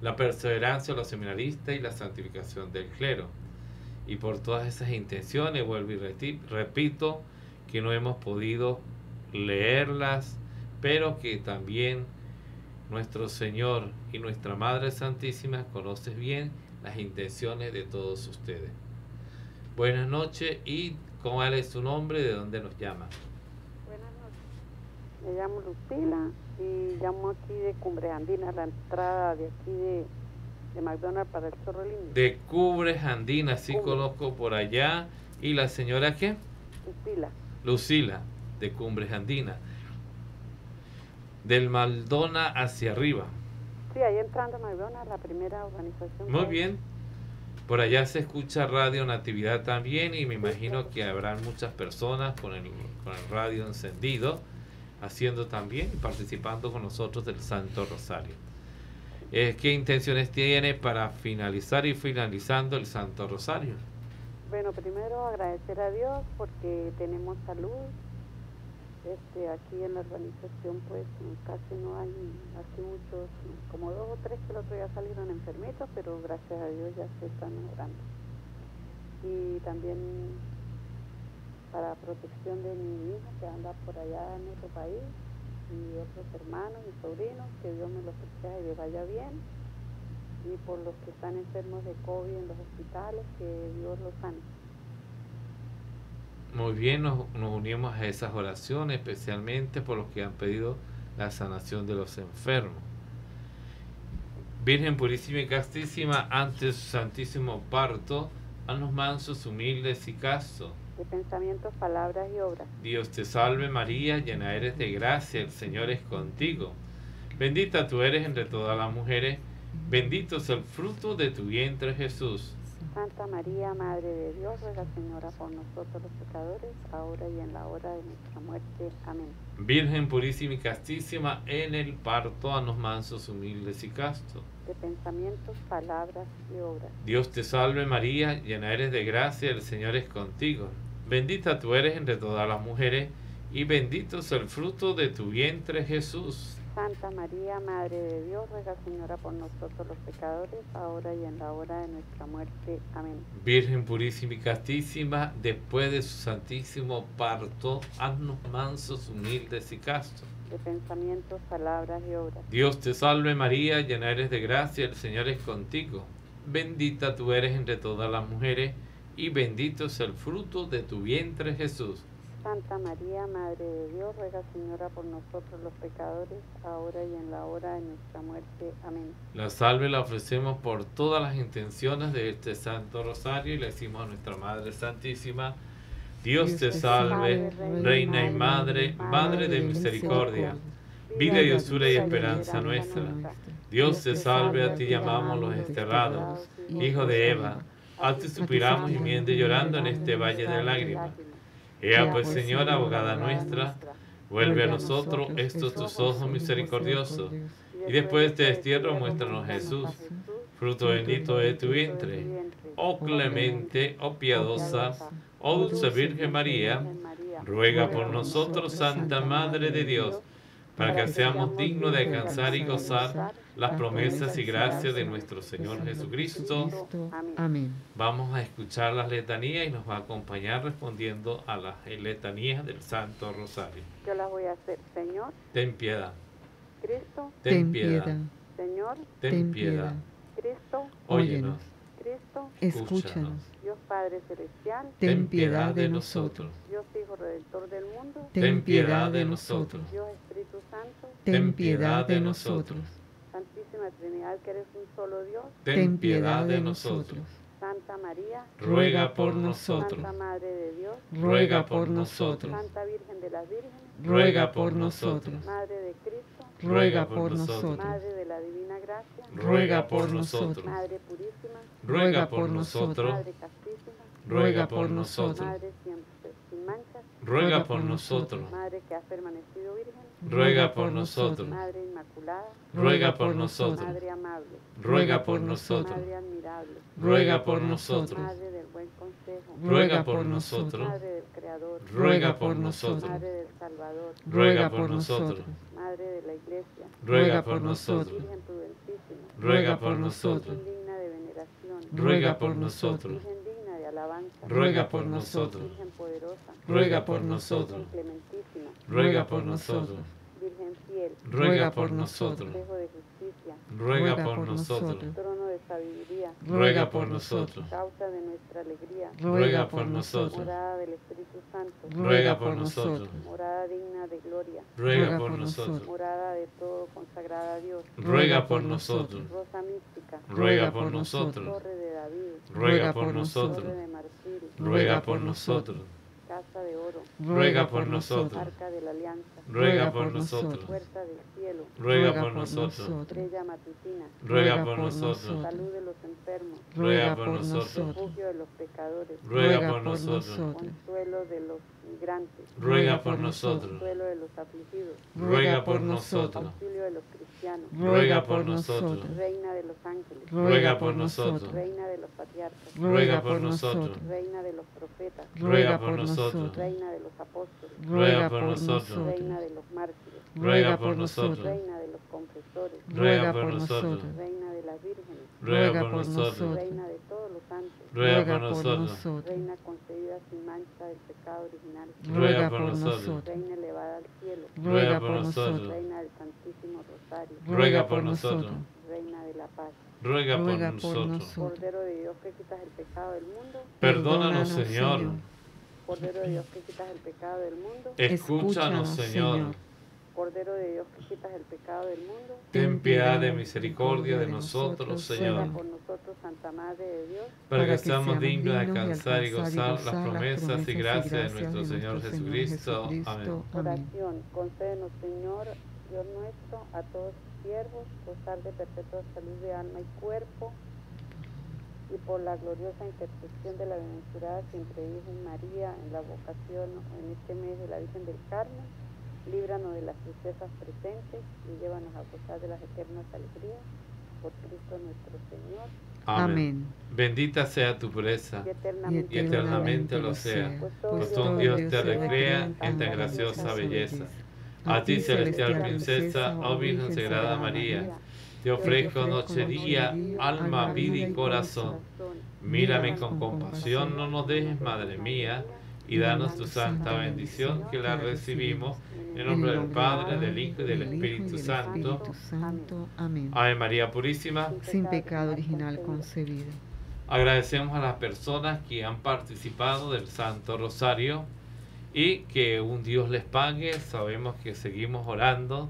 la perseverancia de los seminaristas y la santificación del clero. Y por todas esas intenciones, vuelvo y repito, que no hemos podido leerlas, pero que también nuestro Señor y nuestra Madre Santísima conoces bien las intenciones de todos ustedes. Buenas noches y ¿cuál es su nombre? ¿De dónde nos llama? Buenas noches. Me llamo Lucila y llamo aquí de Cumbre Andina, la entrada de aquí de, de McDonald's para el Zorro Lindo. De Cubres Andina, sí conozco por allá. ¿Y la señora qué? Lucila. Lucila, de Cumbres Andina del Maldona hacia arriba. Sí, ahí entrando Maldona, la primera organización. Muy bien. Por allá se escucha Radio Natividad también y me imagino que habrán muchas personas con el, con el radio encendido, haciendo también, participando con nosotros del Santo Rosario. Eh, ¿Qué intenciones tiene para finalizar y finalizando el Santo Rosario? Bueno, primero agradecer a Dios porque tenemos salud, este, aquí en la urbanización pues casi no hay así muchos, como dos o tres que el otro día salieron enfermitos, pero gracias a Dios ya se están mejorando. Y también para protección de mi hija que anda por allá en otro país y otros hermanos y sobrinos, que Dios me los proteja y le vaya bien. Y por los que están enfermos de COVID en los hospitales, que Dios los sane. Muy bien, nos, unimos a esas oraciones, especialmente por los que han pedido la sanación de los enfermos. Virgen purísima y castísima, ante su santísimo parto, los mansos, humildes y castos. De pensamientos, palabras y obras. Dios te salve María, llena eres de gracia, el Señor es contigo. Bendita tú eres entre todas las mujeres, bendito es el fruto de tu vientre Jesús. Santa María, Madre de Dios, ruega Señora por nosotros los pecadores, ahora y en la hora de nuestra muerte. Amén. Virgen purísima y castísima, en el parto a los mansos, humildes y castos. De pensamientos, palabras y obras. Dios te salve María, llena eres de gracia, el Señor es contigo. Bendita tú eres entre todas las mujeres, y bendito es el fruto de tu vientre Jesús. Santa María, Madre de Dios, ruega Señora por nosotros los pecadores, ahora y en la hora de nuestra muerte. Amén. Virgen purísima y castísima, después de su santísimo parto, haznos mansos, humildes y castos. De pensamientos, palabras y obras. Dios te salve María, llena eres de gracia, el Señor es contigo. Bendita tú eres entre todas las mujeres, y bendito es el fruto de tu vientre Jesús. Santa María, Madre de Dios, ruega Señora por nosotros los pecadores, ahora y en la hora de nuestra muerte. Amén. La salve la ofrecemos por todas las intenciones de este Santo Rosario y le decimos a nuestra Madre Santísima, Dios te salve, Reina y Madre, Madre de misericordia, vida y dulzura y esperanza nuestra. Dios te salve, a ti llamamos los desterrados, Hijo de Eva, a ti suspiramos y llorando en este valle de lágrimas. Ea pues, Señora, abogada nuestra, vuelve a nosotros estos tus ojos misericordiosos, y después de este destierro muéstranos Jesús, fruto bendito de tu vientre. Oh clemente, oh piadosa, oh dulce Virgen María, ruega por nosotros, Santa Madre de Dios, para que seamos dignos de alcanzar y gozar las promesas y gracias de nuestro Señor Jesucristo. Amén. Vamos a escuchar las letanías y nos va a acompañar respondiendo a las letanías del Santo Rosario. Yo las voy a hacer. Señor, Ten piedad, Cristo, ten piedad, Señor, ten piedad. Cristo, Óyenos, Cristo, Escúchanos. Dios Padre Celestial, Ten piedad de nosotros. Dios Hijo Redentor del mundo, Ten piedad de nosotros. Dios Espíritu Santo, Ten piedad de nosotros. Santísima Trinidad, que eres un solo Dios, ten piedad de nosotros. Santa María, Ruega por nosotros, Santa Madre de Dios, ruega por nosotros, Santa Virgen de las Vírgenes, ruega por nosotros, Madre de Cristo, Ruega por nosotros. Madre de la Divina Gracia, ruega por nosotros, Madre Purísima, ruega por nosotros, Madre Castísima, ruega por nosotros, Madre siempre ruega por nosotros, Madre que ha permanecido virgen, ruega por nosotros, Madre Inmaculada, ruega por nosotros, Madre amable, ruega por nosotros, Madre admirable, ruega por nosotros, Madre del buen consejo, ruega por nosotros, Madre del Creador, ruega por nosotros, Madre del Salvador, ruega por nosotros, Madre de la Iglesia, ruega por nosotros, Virgen prudentísima, ruega por nosotros, digna de veneración, ruega por nosotros, alabanza, ruega por nosotros, Virgen poderosa, ruega por nosotros, Virgen clementísima, ruega por nosotros, Virgen fiel, ruega por nosotros, espejo de justicia, ruega por nosotros, trono de sabiduría, ruega por nosotros, causa de nuestra alegría, ruega por nosotros, morada del Espíritu Santo, ruega por nosotros, morada digna de gloria, ruega por nosotros, morada de todo consagrada a Dios, ruega por nosotros, rosa mística, ruega por nosotros, torre de David, ruega por torre nosotros, de marfil, ruega por nosotros, casa de oro, ruega por nosotros, arca de la alianza, ruega por nosotros, puerta del cielo, ruega por nosotros, estrella matutina, ruega por nosotros, salud de los enfermos, ruega por nosotros, refugio de los pecadores, ruega por nosotros, consuelo de los migrantes, ruega por nosotros, consuelo de los afligidos, ruega por nosotros, auxilio de los cristianos, ruega por nosotros, reina de los ángeles, ruega por nosotros, reina de los patriarcas, ruega por nosotros, reina de los profetas, ruega por nosotros, reina de los apóstoles, ruega por nosotros, reina de los mártires, ruega por nosotros, reina de los confesores, ruega por nosotros, reina de las vírgenes, ruega por nosotros, reina de todos los santos, ruega por nosotros, reina concebida sin mancha del pecado original, ruega por nosotros, reina elevada al cielo, ruega por nosotros, reina del Santísimo Rosario, ruega por nosotros, reina de la paz, ruega por nosotros. Cordero de Dios que quitas el pecado del mundo, Perdónanos, Señor. Cordero de Dios que quitas el pecado del mundo, Escúchanos, Señor. Cordero de Dios que quitas el pecado del mundo, Ten piedad de misericordia de nosotros, Señor, por nosotros, Santa Madre de Dios, para que seamos dignos de alcanzar y gozar las promesas y gracias de nuestro Señor Jesucristo. Amén. oración, concédenos, Señor, Dios nuestro, a todos tus siervos, gozar de perpetua salud de alma y cuerpo, y por la gloriosa intercesión de la bienaventurada siempre Virgen María en la vocación en este mes de la Virgen del Carmen, líbranos de las tristezas presentes y llévanos a gozar de las eternas alegrías por Cristo nuestro Señor. Amén. Bendita sea tu pureza Y eternamente, y eternamente lo sea, pues todo Dios te recrea en tan graciosa belleza. A ti, celestial princesa, oh Virgen Sagrada María, te ofrezco noche, día, alma, vida y corazón. Mírame con compasión, no nos dejes, Madre mía, y danos tu santa bendición, que la recibimos en nombre del Padre, del Hijo y del Espíritu Santo. Amén. Ave María Purísima. Sin pecado original concebido. Agradecemos a las personas que han participado del Santo Rosario y que un Dios les pague. Sabemos que seguimos orando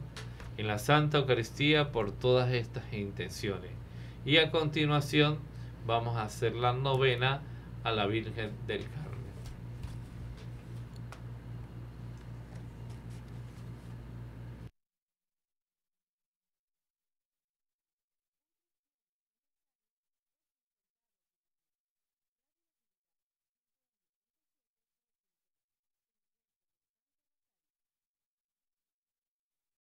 en la Santa Eucaristía por todas estas intenciones. Y a continuación vamos a hacer la novena a la Virgen del.